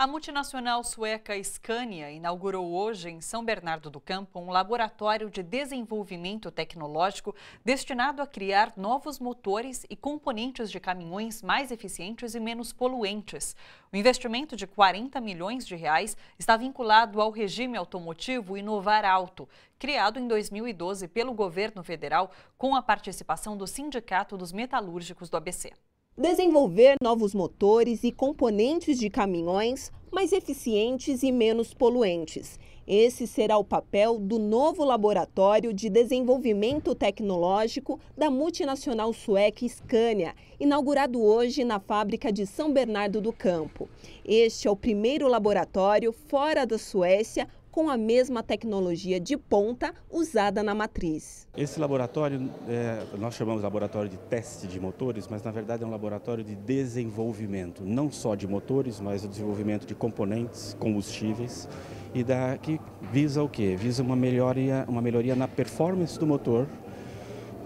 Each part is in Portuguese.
A multinacional sueca Scania inaugurou hoje em São Bernardo do Campo um laboratório de desenvolvimento tecnológico destinado a criar novos motores e componentes de caminhões mais eficientes e menos poluentes. O investimento de 40 milhões de reais está vinculado ao regime automotivo Inovar Alto, criado em 2012 pelo governo federal com a participação do Sindicato dos Metalúrgicos do ABC desenvolver novos motores e componentes de caminhões mais eficientes e menos poluentes. Esse será o papel do novo laboratório de desenvolvimento tecnológico da multinacional sueca Scania, inaugurado hoje na fábrica de São Bernardo do Campo. Este é o primeiro laboratório fora da Suécia com a mesma tecnologia de ponta usada na matriz. Esse laboratório, é, nós chamamos de laboratório de teste de motores, mas na verdade é um laboratório de desenvolvimento, não só de motores, mas o desenvolvimento de componentes, combustíveis, e da, que visa o quê? Visa uma melhoria, uma melhoria na performance do motor,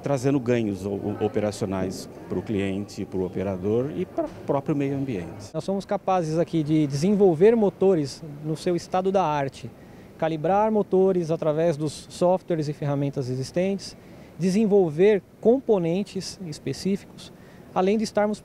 trazendo ganhos operacionais para o cliente, para o operador e para o próprio meio ambiente. Nós somos capazes aqui de desenvolver motores no seu estado da arte, calibrar motores através dos softwares e ferramentas existentes, desenvolver componentes específicos, além de estarmos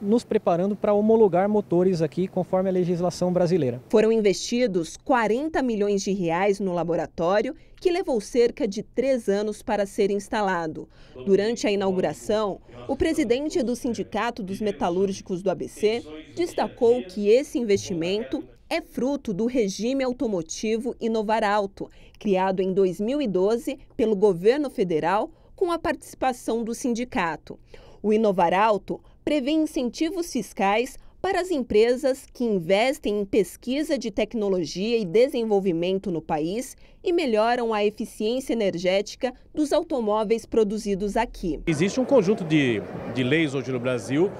nos preparando para homologar motores aqui conforme a legislação brasileira. Foram investidos 40 milhões de reais no laboratório, que levou cerca de três anos para ser instalado. Durante a inauguração, o presidente do Sindicato dos Metalúrgicos do ABC destacou que esse investimento é fruto do regime automotivo Inovar Alto, criado em 2012 pelo governo federal com a participação do sindicato. O Inovar Alto prevê incentivos fiscais para as empresas que investem em pesquisa de tecnologia e desenvolvimento no país e melhoram a eficiência energética dos automóveis produzidos aqui. Existe um conjunto de, de leis hoje no Brasil,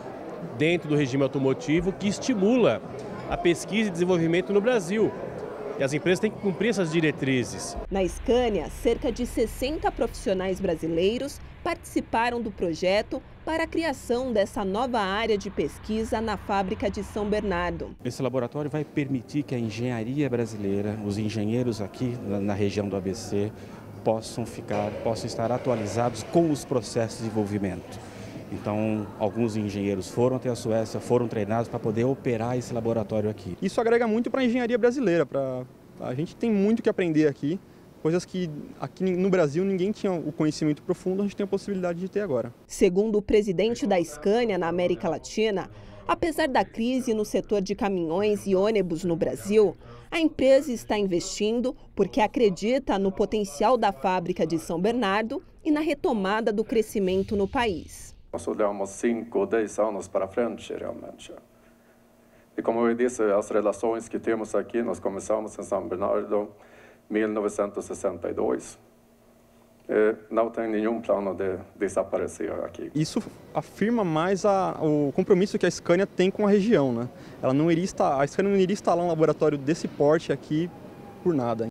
dentro do regime automotivo, que estimula a pesquisa e desenvolvimento no Brasil. E as empresas têm que cumprir essas diretrizes. Na Scania, cerca de 60 profissionais brasileiros participaram do projeto para a criação dessa nova área de pesquisa na fábrica de São Bernardo. Esse laboratório vai permitir que a engenharia brasileira, os engenheiros aqui na região do ABC, possam ficar, possam estar atualizados com os processos de desenvolvimento. Então, alguns engenheiros foram até a Suécia, foram treinados para poder operar esse laboratório aqui. Isso agrega muito para a engenharia brasileira. Pra... A gente tem muito que aprender aqui, coisas que aqui no Brasil ninguém tinha o conhecimento profundo, a gente tem a possibilidade de ter agora. Segundo o presidente da Scania na América Latina, apesar da crise no setor de caminhões e ônibus no Brasil, a empresa está investindo porque acredita no potencial da fábrica de São Bernardo e na retomada do crescimento no país. Nós olhamos 5 ou 10 anos para frente, realmente. E como eu disse, as relações que temos aqui, nós começamos em São Bernardo em 1962. E não tem nenhum plano de desaparecer aqui. Isso afirma mais a, o compromisso que a Scania tem com a região. Né? Ela não iria estar, a Scania não iria instalar um laboratório desse porte aqui por nada.